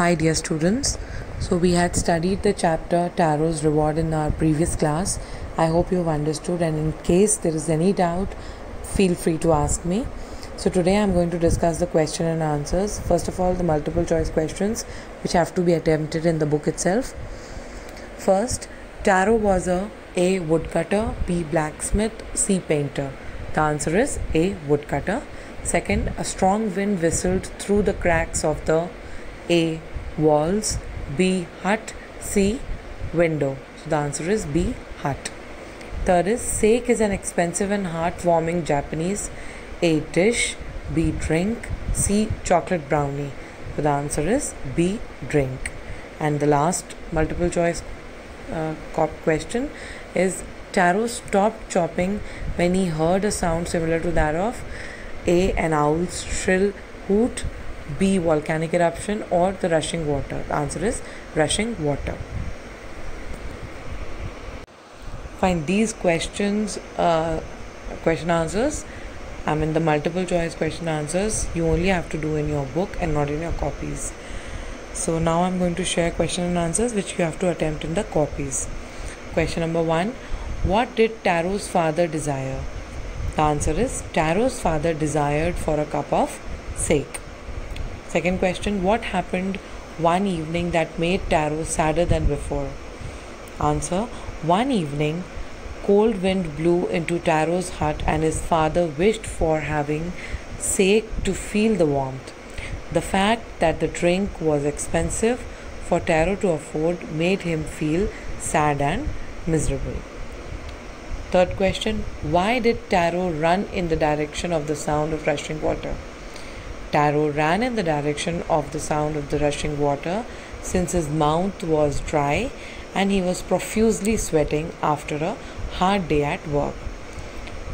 Hi, dear students. So, we had studied the chapter Taro's Reward in our previous class. I hope you have understood, and in case there is any doubt, feel free to ask me. So, today I'm going to discuss the question and answers. First of all, the multiple choice questions which have to be attempted in the book itself. First, Taro was a A. Woodcutter, B. Blacksmith, C. Painter. The answer is A. Woodcutter. Second, a strong wind whistled through the cracks of the A. Walls, B. Hut, C. Window. So the answer is B. Hut. Third is Sake is an expensive and heartwarming Japanese A. Dish, B. Drink, C. Chocolate brownie. So the answer is B. Drink. And the last multiple choice uh, question is Taro stopped chopping when he heard a sound similar to that of a. An owl's shrill hoot. B. Volcanic eruption or the rushing water. The answer is rushing water. Find these questions, uh, question answers. I mean, the multiple choice question answers you only have to do in your book and not in your copies. So, now I'm going to share question and answers which you have to attempt in the copies. Question number one What did Taro's father desire? The answer is Taro's father desired for a cup of sake. Second question What happened one evening that made Taro sadder than before? Answer One evening, cold wind blew into Taro's hut and his father wished for having sake to feel the warmth. The fact that the drink was expensive for Taro to afford made him feel sad and miserable. Third question Why did Taro run in the direction of the sound of rushing water? Taro ran in the direction of the sound of the rushing water since his mouth was dry and he was profusely sweating after a hard day at work.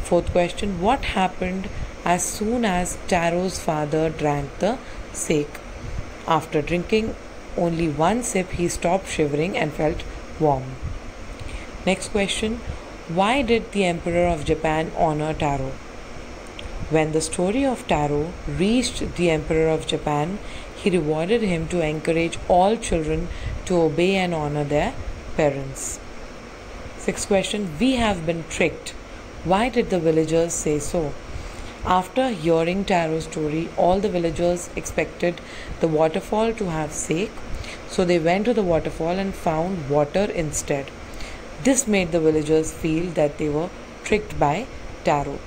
Fourth question What happened as soon as Taro's father drank the sake? After drinking only one sip, he stopped shivering and felt warm. Next question why did the Emperor of Japan honor Taro? When the story of Taro reached the Emperor of Japan, he rewarded him to encourage all children to obey and honor their parents. Sixth question We have been tricked. Why did the villagers say so? After hearing Taro's story, all the villagers expected the waterfall to have sake, so they went to the waterfall and found water instead. This made the villagers feel that they were tricked by Taro.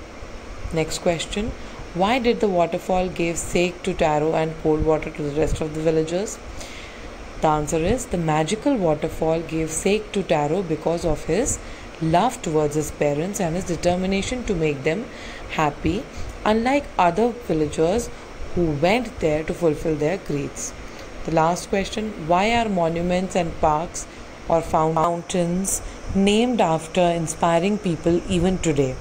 Next question Why did the waterfall give sake to Taro and cold water to the rest of the villagers? The answer is the magical waterfall gave sake to Taro because of his love towards his parents and his determination to make them happy, unlike other villagers who went there to fulfill their creeds. The last question Why are monuments and parks or fountains named after inspiring people even today?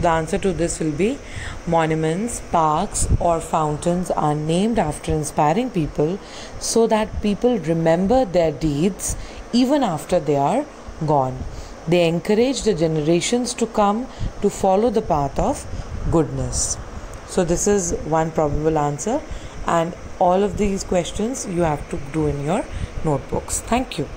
The answer to this will be monuments, parks, or fountains are named after inspiring people so that people remember their deeds even after they are gone. They encourage the generations to come to follow the path of goodness. So, this is one probable answer, and all of these questions you have to do in your notebooks. Thank you.